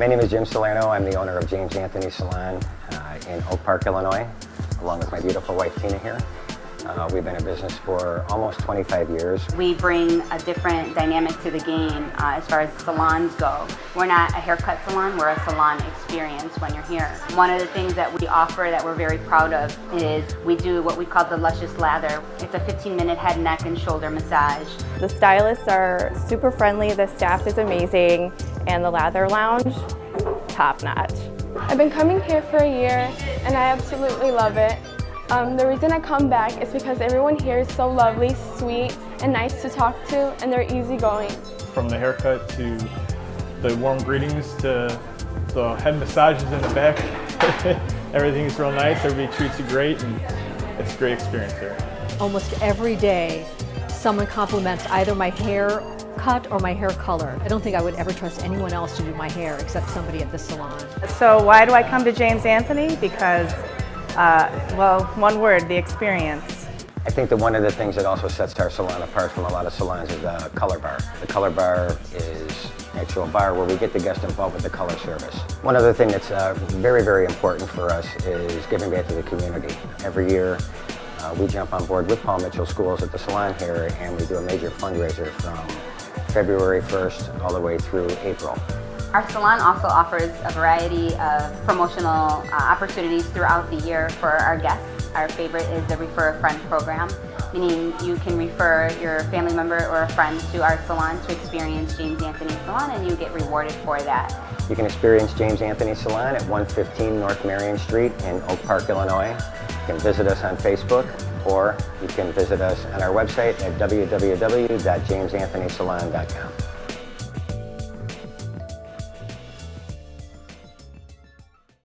My name is Jim Salerno. I'm the owner of James Anthony Salon uh, in Oak Park, Illinois, along with my beautiful wife Tina here. Uh, we've been in business for almost 25 years. We bring a different dynamic to the game uh, as far as salons go. We're not a haircut salon, we're a salon experience when you're here. One of the things that we offer that we're very proud of is we do what we call the Luscious Lather. It's a 15 minute head, neck, and shoulder massage. The stylists are super friendly, the staff is amazing, and the Lather Lounge, top notch. I've been coming here for a year and I absolutely love it. Um, the reason I come back is because everyone here is so lovely, sweet, and nice to talk to, and they're easygoing. From the haircut to the warm greetings to the head massages in the back, everything is real nice. Everybody treats you great, and it's a great experience here. Almost every day, someone compliments either my hair cut or my hair color. I don't think I would ever trust anyone else to do my hair except somebody at the salon. So why do I come to James Anthony? Because uh, well, one word, the experience. I think that one of the things that also sets our salon apart from a lot of salons is the color bar. The color bar is an actual bar where we get the guest involved with the color service. One other thing that's uh, very, very important for us is giving back to the community. Every year, uh, we jump on board with Paul Mitchell Schools at the salon here and we do a major fundraiser from February 1st all the way through April. Our salon also offers a variety of promotional uh, opportunities throughout the year for our guests. Our favorite is the Refer a Friend program, meaning you can refer your family member or a friend to our salon to experience James Anthony Salon and you get rewarded for that. You can experience James Anthony Salon at 115 North Marion Street in Oak Park, Illinois. You can visit us on Facebook or you can visit us on our website at www.jamesanthonysalon.com.